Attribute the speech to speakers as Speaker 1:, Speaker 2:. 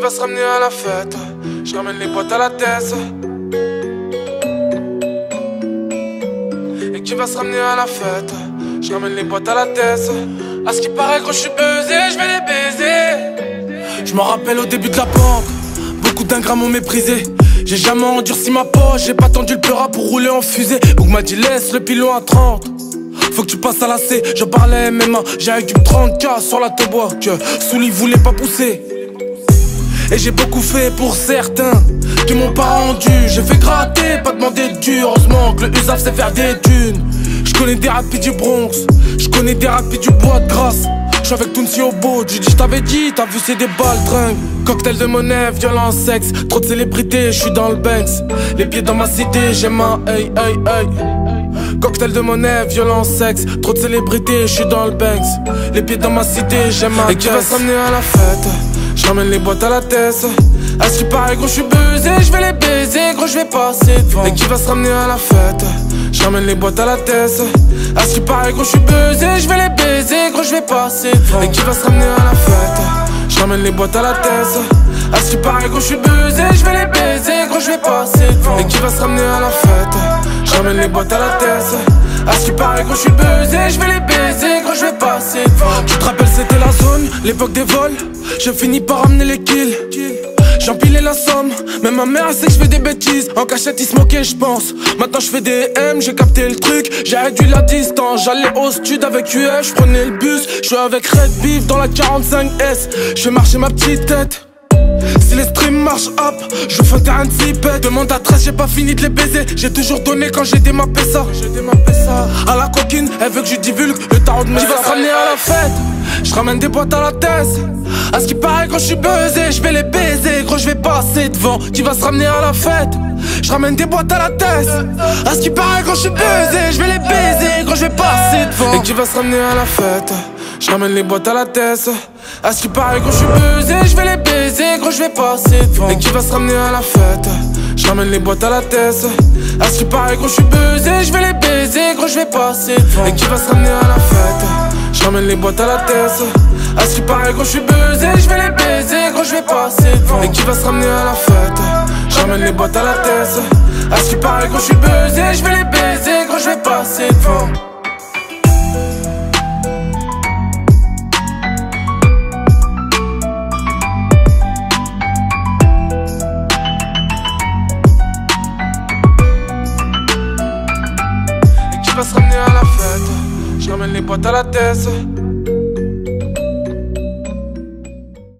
Speaker 1: va se ramener à la fête? Je ramène les boîtes à la tête. Et qui va se ramener à la fête? Je ramène les boîtes à la tête. À ce qui paraît, quand je suis buzzé, je vais les baiser. Je me rappelle au début de la banque. Beaucoup d'ingrats m'ont méprisé. J'ai jamais endurci ma poche, j'ai pas tendu le pleura pour rouler en fusée. Boug m'a dit laisse le pilon à 30. Faut que tu passes à la C, je parlais MMA, j'ai avec du 30k sur la bois que Souli voulait pas pousser. Et j'ai beaucoup fait pour certains qui m'ont pas rendu. J'ai fait gratter, pas demander de Heureusement que le USAF sait faire des thunes. Je connais des rapides du Bronx, je connais des rapides du bois de grâce. J'suis avec Tounsi au beau, j'ai dit t'avais dit, t'as vu c'est des balles tringues. Cocktail de monnaie, violence, sexe, trop de célébrités, je suis dans le Banks. Les pieds dans ma cité, j'ai ma hey hey hey. Cocktail de monnaie, violence, sexe, trop de célébrités, je suis dans le Banks. Les pieds dans ma cité, j'ai ma Et qui va s'amener à la fête? J'ramène les boîtes à la tête. À ce qui paraît, gros, je suis buzzé, je vais les baiser, gros, je vais passer devant. Et qui va se ramener à la fête? J'ramène les boîtes à la tête. À ce qui paraît, gros, je suis buzzé, je vais les baiser, gros, je vais passer devant. Et qui va se ramener à la fête? J'ramène les boîtes à la tête. À ce qui paraît, gros, je suis buzzé, je vais les baiser, gros, je vais passer devant. Et qui va se ramener à la fête? J'ramène les boîtes à la tête. À ce qui paraît, gros, je suis buzzé, je vais les baiser, gros, je vais passer devant. Tu te rappelles, c'était la zone, l'époque des vols. Je finis par ramener les kills. J'empilais la somme, même ma mère sait que je fais des bêtises. En cachette, ils se moquaient, je pense. Maintenant, je fais des M, j'ai capté le truc, j'ai réduit la distance. J'allais au stud avec UF, je prenais le bus. Je suis avec Red Beef dans la 45S. Je marcher ma petite tête. Si les streams marchent up, je fais un zipette Demande à 13, j'ai pas fini de les baiser. J'ai toujours donné quand j'ai démappé ça À la coquine, elle veut que je divulgue Le tarot de mes Qui va se ramener à la fête. Je ramène des boîtes à la tête À ce qui paraît quand je suis buzzé Je vais les baiser, gros je vais passer devant. Qui va se ramener à la fête. Je ramène des boîtes à la tête À ce qui paraît quand je suis buzzé Je vais les baiser, gros je vais passer devant. Et qui va se ramener à la fête. Je ramène les boîtes à la tête À ce qui paraît quand je suis buzzé Je vais les baiser gros je vais passer devant. Et qui va se ramener à la fête? Je ramène les boîtes à la tête. À ce qui paraît quand je suis buzzé Je vais les baiser gros je vais passer devant. Et qui va se ramener à la fête? Je ramène les boîtes à la tête. À ce qui paraît quand je suis buzzé Je vais les baiser gros je vais passer devant. Et qui va se ramener à la fête? Je ramène les boîtes à la tête. À ce qui paraît quand je suis buzzé Je vais les baiser gros je vais passer devant fête. Je ramène les boîtes à la tête.